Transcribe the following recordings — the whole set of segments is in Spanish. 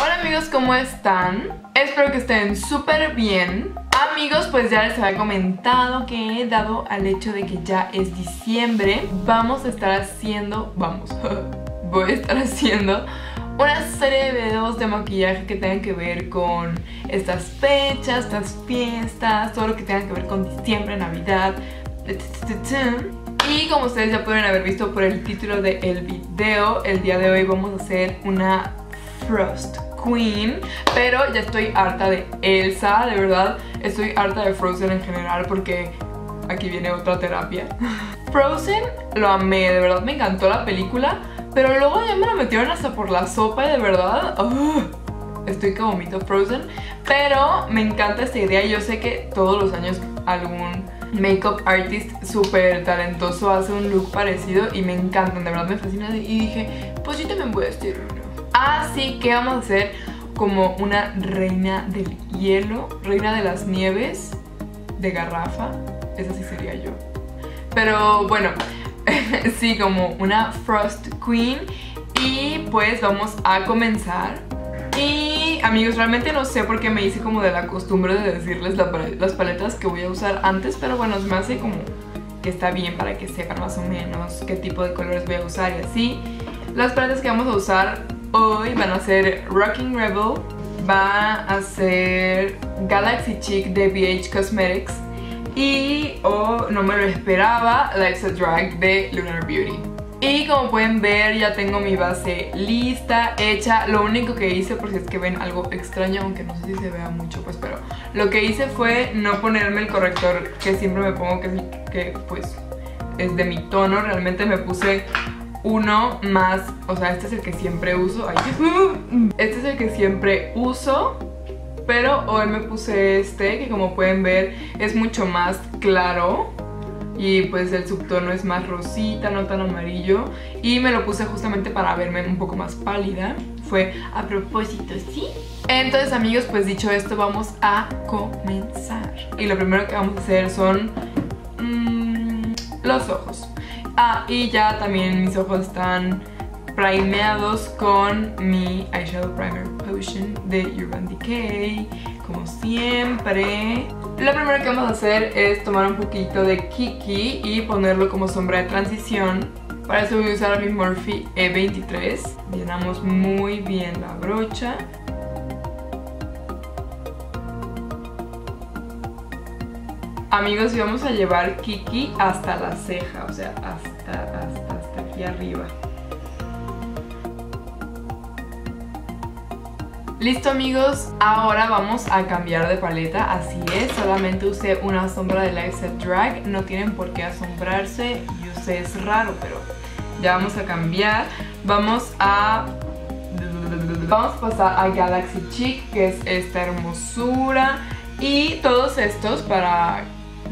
Hola amigos, ¿cómo están? Espero que estén súper bien. Amigos, pues ya les había comentado que dado al hecho de que ya es diciembre. Vamos a estar haciendo, vamos, voy a estar haciendo una serie de videos de maquillaje que tengan que ver con estas fechas, estas fiestas, todo lo que tenga que ver con diciembre, navidad, y como ustedes ya pueden haber visto por el título del video, el día de hoy vamos a hacer una Frost Queen Pero ya estoy harta de Elsa, de verdad. Estoy harta de Frozen en general porque aquí viene otra terapia. Frozen lo amé, de verdad me encantó la película Pero luego ya me la metieron hasta por la sopa y de verdad. Estoy que vomito Frozen Pero me encanta esta idea. Yo sé que todos los años algún makeup artist súper talentoso hace un look parecido y me encantan, de verdad me fascina. Y dije, pues yo también voy a hacer uno. Así que vamos a hacer como una reina del hielo, reina de las nieves de garrafa, esa sí sería yo. Pero bueno, sí, como una Frost Queen y pues vamos a comenzar. Y amigos, realmente no sé por qué me hice como de la costumbre de decirles las paletas que voy a usar antes, pero bueno, me hace como que está bien para que sepan más o menos qué tipo de colores voy a usar y así. Las paletas que vamos a usar hoy van a ser Rocking Rebel, va a ser Galaxy Chic de BH Cosmetics y, oh, no me lo esperaba, Life's a Drag de Lunar Beauty. Y como pueden ver ya tengo mi base lista, hecha Lo único que hice, por si es que ven algo extraño Aunque no sé si se vea mucho pues pero Lo que hice fue no ponerme el corrector que siempre me pongo que pues es de mi tono Realmente me puse uno más, o sea este es el que siempre uso Este es el que siempre uso Pero hoy me puse este que como pueden ver es mucho más claro y pues el subtono es más rosita, no tan amarillo y me lo puse justamente para verme un poco más pálida fue a propósito, ¿sí? Entonces amigos, pues dicho esto vamos a comenzar y lo primero que vamos a hacer son mmm, los ojos ah, y ya también mis ojos están primeados con mi eyeshadow primer potion de Urban Decay como siempre lo primero que vamos a hacer es tomar un poquito de Kiki y ponerlo como sombra de transición. Para eso voy a usar mi Morphe E23. Llenamos muy bien la brocha. Amigos, y vamos a llevar Kiki hasta la ceja, o sea, hasta, hasta, aquí arriba. Listo amigos, ahora vamos a cambiar de paleta, así es, solamente usé una sombra de Lifeset Drag, no tienen por qué asombrarse, yo sé es raro, pero ya vamos a cambiar, vamos a... Vamos a pasar a Galaxy Chic, que es esta hermosura, y todos estos para...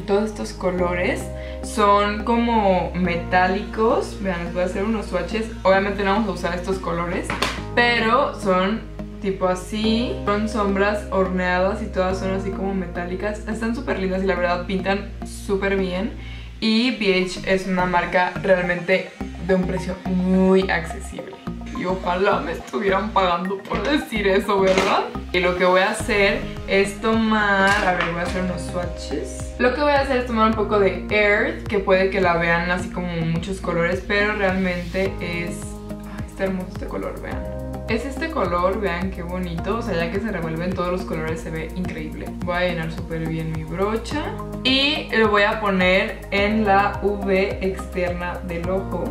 todos estos colores son como metálicos, vean, les voy a hacer unos swatches, obviamente no vamos a usar estos colores, pero son tipo así. Son sombras horneadas y todas son así como metálicas. Están súper lindas y la verdad pintan súper bien. Y BH es una marca realmente de un precio muy accesible. Y ojalá me estuvieran pagando por decir eso, ¿verdad? Y lo que voy a hacer es tomar... A ver, voy a hacer unos swatches. Lo que voy a hacer es tomar un poco de Earth, que puede que la vean así como muchos colores, pero realmente es... Ay, está hermoso este color, vean. Es este color, vean qué bonito, o sea ya que se revuelven todos los colores se ve increíble. Voy a llenar súper bien mi brocha y lo voy a poner en la V externa del ojo.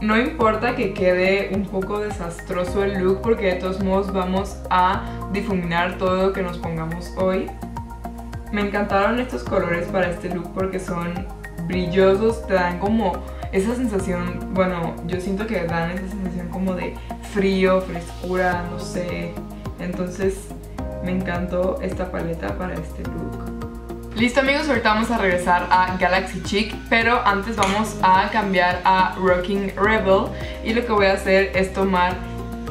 No importa que quede un poco desastroso el look porque de todos modos vamos a difuminar todo lo que nos pongamos hoy. Me encantaron estos colores para este look porque son brillosos, te dan como esa sensación, bueno, yo siento que dan esa sensación como de frío, frescura, no sé. Entonces me encantó esta paleta para este look. Listo amigos, ahorita vamos a regresar a Galaxy Chic, pero antes vamos a cambiar a Rocking Rebel y lo que voy a hacer es tomar,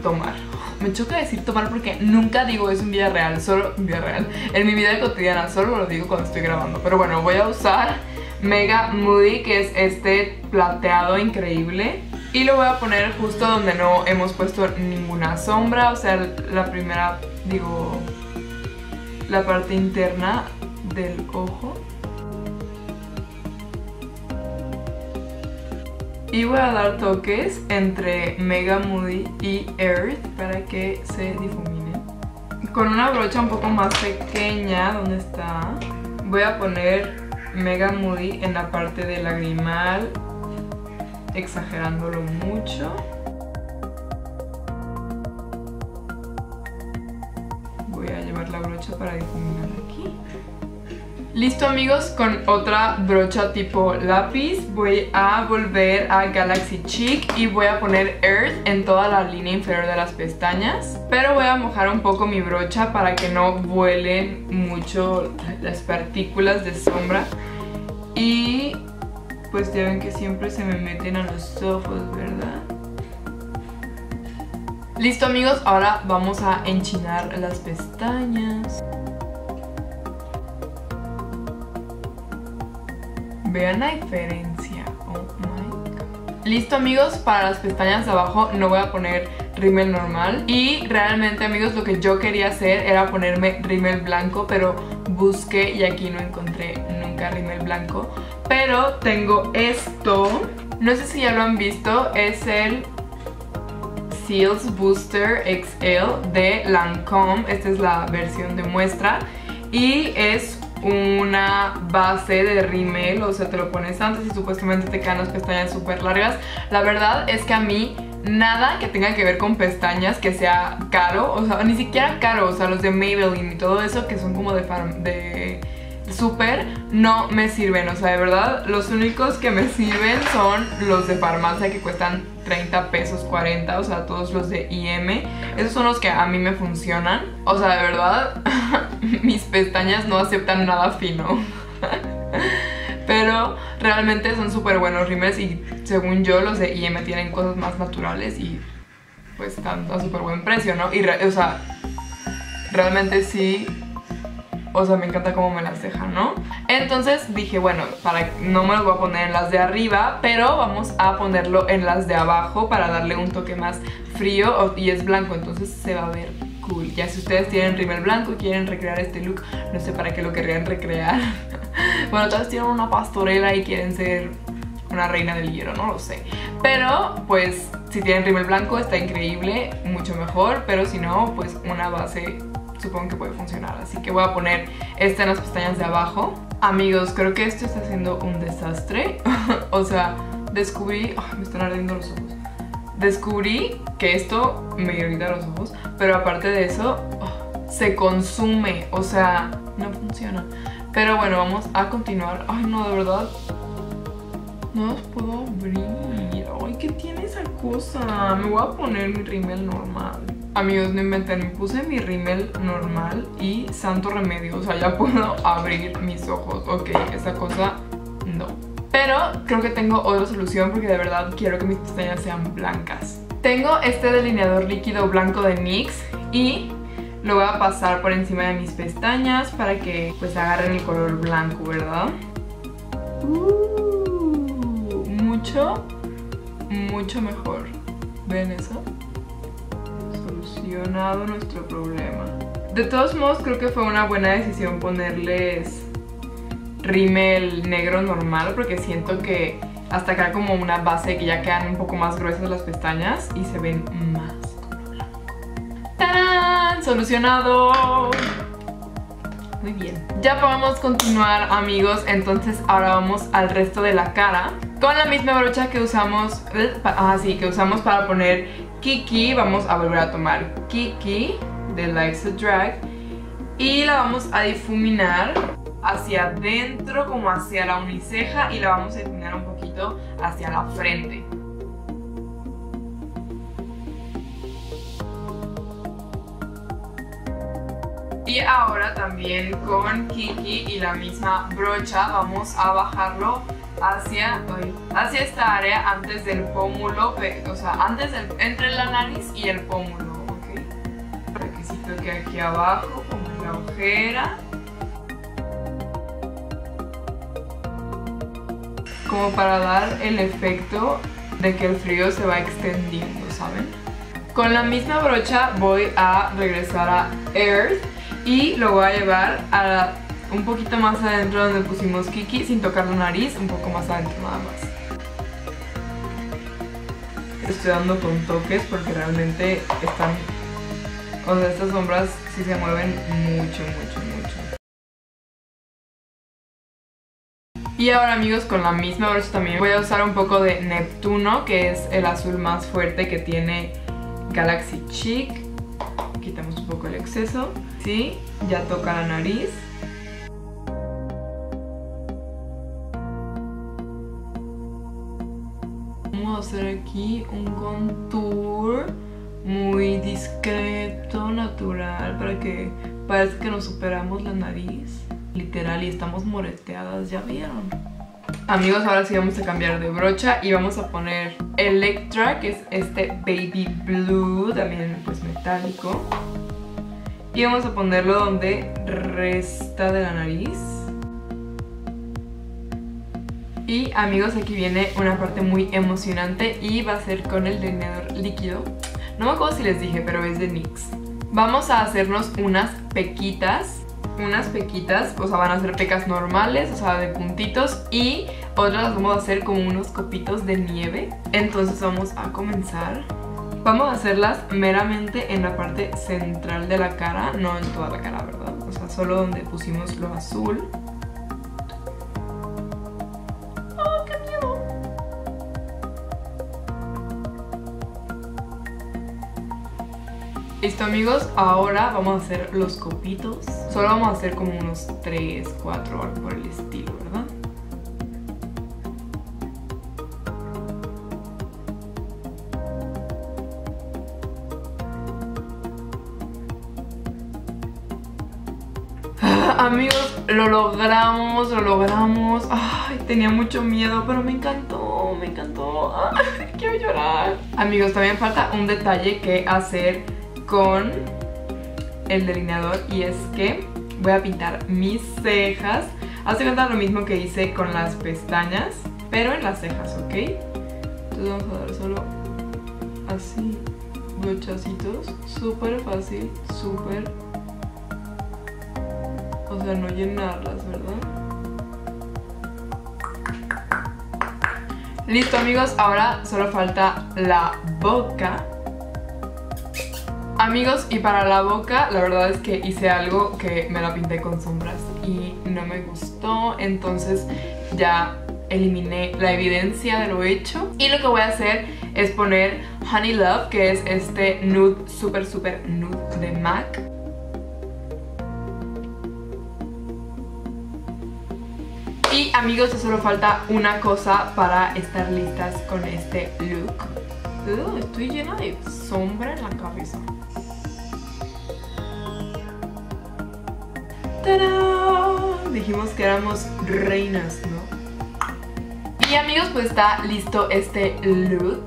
tomar, me choca decir tomar porque nunca digo es un día real, solo un día real, en mi vida cotidiana, solo lo digo cuando estoy grabando, pero bueno, voy a usar Mega Moody, que es este plateado increíble. Y lo voy a poner justo donde no hemos puesto ninguna sombra, o sea, la primera, digo, la parte interna del ojo. Y voy a dar toques entre Mega Moody y Earth para que se difumine. Con una brocha un poco más pequeña, donde está? Voy a poner Mega Moody en la parte del lagrimal, exagerándolo mucho. Voy a llevar la brocha para difuminar. Listo amigos, con otra brocha tipo lápiz voy a volver a Galaxy Chic y voy a poner Earth en toda la línea inferior de las pestañas. Pero voy a mojar un poco mi brocha para que no vuelen mucho las partículas de sombra. Y pues ya ven que siempre se me meten a los ojos, ¿verdad? Listo amigos, ahora vamos a enchinar las pestañas. Vean la diferencia. Oh my God. Listo amigos, para las pestañas de abajo no voy a poner rímel normal. Y realmente amigos lo que yo quería hacer era ponerme rímel blanco, pero busqué y aquí no encontré nunca rímel blanco. Pero tengo esto, no sé si ya lo han visto, es el Seals Booster XL de Lancome. Esta es la versión de muestra. Y es una base de rímel, o sea, te lo pones antes y supuestamente te quedan las pestañas súper largas. La verdad es que a mí nada que tenga que ver con pestañas que sea caro, o sea, ni siquiera caro, o sea, los de Maybelline y todo eso que son como de, de súper no me sirven, o sea, de verdad, los únicos que me sirven son los de farmacia que cuestan 30 pesos, 40, o sea, todos los de IM. Esos son los que a mí me funcionan. O sea, de verdad, mis pestañas no aceptan nada fino. Pero realmente son súper buenos rímels y según yo los de IM tienen cosas más naturales y pues están a súper buen precio, ¿no? Y, o sea, realmente sí o sea, me encanta cómo me las dejan, ¿no? Entonces dije, bueno, para no me las voy a poner en las de arriba, pero vamos a ponerlo en las de abajo para darle un toque más frío y es blanco, entonces se va a ver cool. Ya si ustedes tienen rímel blanco y quieren recrear este look, no sé para qué lo querrían recrear. bueno, todas tienen una pastorela y quieren ser una reina del hierro, no lo sé. Pero, pues, si tienen rímel blanco está increíble, mucho mejor, pero si no, pues una base supongo que puede funcionar. Así que voy a poner esta en las pestañas de abajo. Amigos, creo que esto está siendo un desastre. o sea, descubrí... me están ardiendo los ojos. Descubrí que esto me irrita los ojos, pero aparte de eso, oh, se consume. O sea, no funciona. Pero bueno, vamos a continuar. Ay, no, de verdad. No los puedo abrir. Ay, ¿qué tiene esa cosa? Me voy a poner mi rímel normal. Amigos, no inventen, puse mi rímel normal y santo remedio, o sea, ya puedo abrir mis ojos. Ok, esa cosa no. Pero creo que tengo otra solución porque de verdad quiero que mis pestañas sean blancas. Tengo este delineador líquido blanco de NYX y lo voy a pasar por encima de mis pestañas para que pues agarren el color blanco, ¿verdad? Uh, mucho, mucho mejor. ¿Ven eso? Nuestro problema. De todos modos creo que fue una buena decisión ponerles rímel negro normal porque siento que hasta acá como una base que ya quedan un poco más gruesas las pestañas y se ven más ¡Tarán! ¡Solucionado! Muy bien. Ya podemos continuar amigos, entonces ahora vamos al resto de la cara con la misma brocha que usamos, ah, sí, que usamos para poner Kiki, vamos a volver a tomar Kiki de Likes a Drag y la vamos a difuminar hacia adentro como hacia la uniceja y la vamos a difuminar un poquito hacia la frente. Y ahora también con Kiki y la misma brocha vamos a bajarlo hacia, hacia esta área antes del pómulo, o sea, antes del, entre la nariz y el pómulo, ¿ok? Requisito que aquí abajo, como la ojera. Como para dar el efecto de que el frío se va extendiendo, ¿saben? Con la misma brocha voy a regresar a Earth y lo voy a llevar a un poquito más adentro donde pusimos Kiki sin tocar la nariz, un poco más adentro nada más. Estoy dando con toques porque realmente están, o sea, estas sombras sí se mueven mucho, mucho, mucho. Y ahora amigos, con la misma brocha también voy a usar un poco de Neptuno, que es el azul más fuerte que tiene Galaxy Chic. Quitamos un poco el exceso. Sí, ya toca la nariz. Hacer aquí un contour muy discreto, natural, para que parezca que nos superamos la nariz. Literal, y estamos moreteadas, ¿ya vieron? Amigos, ahora sí vamos a cambiar de brocha y vamos a poner Electra, que es este baby blue, también pues metálico. Y vamos a ponerlo donde resta de la nariz. Y amigos, aquí viene una parte muy emocionante y va a ser con el delineador líquido. No me acuerdo si les dije, pero es de NYX. Vamos a hacernos unas pequitas unas pequitas, o sea, van a ser pecas normales, o sea, de puntitos y otras las vamos a hacer como unos copitos de nieve. Entonces vamos a comenzar. Vamos a hacerlas meramente en la parte central de la cara, no en toda la cara, ¿verdad? O sea, solo donde pusimos lo azul. Amigos, ahora vamos a hacer los copitos. Solo vamos a hacer como unos 3, 4 por el estilo, ¿verdad? Ah, amigos, lo logramos, lo logramos. Ay, tenía mucho miedo, pero me encantó, me encantó. Quiero llorar. Amigos, también falta un detalle que hacer con el delineador y es que voy a pintar mis cejas. Hace cuenta lo mismo que hice con las pestañas, pero en las cejas, ¿ok? Entonces vamos a dar solo así, brochacitos, súper fácil, súper... O sea, no llenarlas, ¿verdad? Listo amigos, ahora solo falta la boca Amigos, y para la boca, la verdad es que hice algo que me la pinté con sombras y no me gustó, entonces ya eliminé la evidencia de lo hecho. Y lo que voy a hacer es poner Honey Love, que es este nude, súper, súper nude de MAC. Y amigos, ya solo falta una cosa para estar listas con este look. Estoy llena de sombra en la cabeza. Dijimos que éramos reinas, ¿no? Y amigos, pues está listo este look.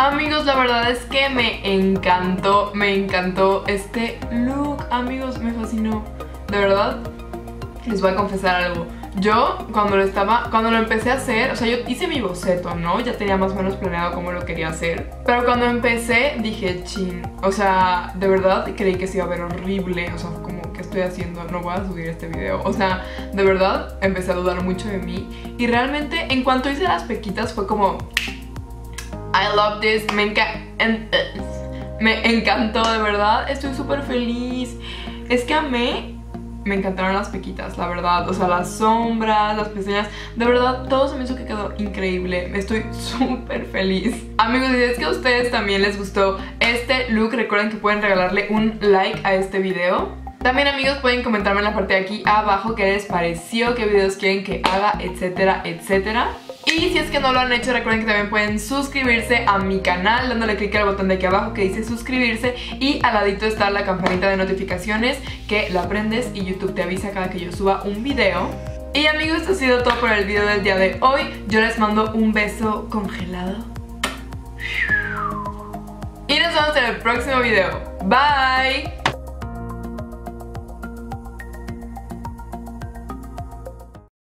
Amigos, la verdad es que me encantó, me encantó este look, amigos, me fascinó. De verdad, les voy a confesar algo. Yo cuando lo estaba, cuando lo empecé a hacer, o sea, yo hice mi boceto, ¿no? Ya tenía más o menos planeado cómo lo quería hacer. Pero cuando empecé dije, chin, o sea, de verdad creí que se iba a ver horrible, o sea, como que estoy haciendo, no voy a subir este video. O sea, de verdad empecé a dudar mucho de mí. Y realmente en cuanto hice las pequitas fue como, I love this, me, me encantó, de verdad, estoy súper feliz. Es que amé me encantaron las pequitas, la verdad O sea, las sombras, las pestañas De verdad, todo se me hizo que quedó increíble Estoy súper feliz Amigos, si es que a ustedes también les gustó este look Recuerden que pueden regalarle un like a este video también amigos pueden comentarme en la parte de aquí abajo qué les pareció, qué videos quieren que haga, etcétera, etcétera. Y si es que no lo han hecho, recuerden que también pueden suscribirse a mi canal dándole clic al botón de aquí abajo que dice suscribirse y al ladito está la campanita de notificaciones que la prendes y YouTube te avisa cada que yo suba un video. Y amigos, esto ha sido todo por el video del día de hoy. Yo les mando un beso congelado Y nos vemos en el próximo video. Bye.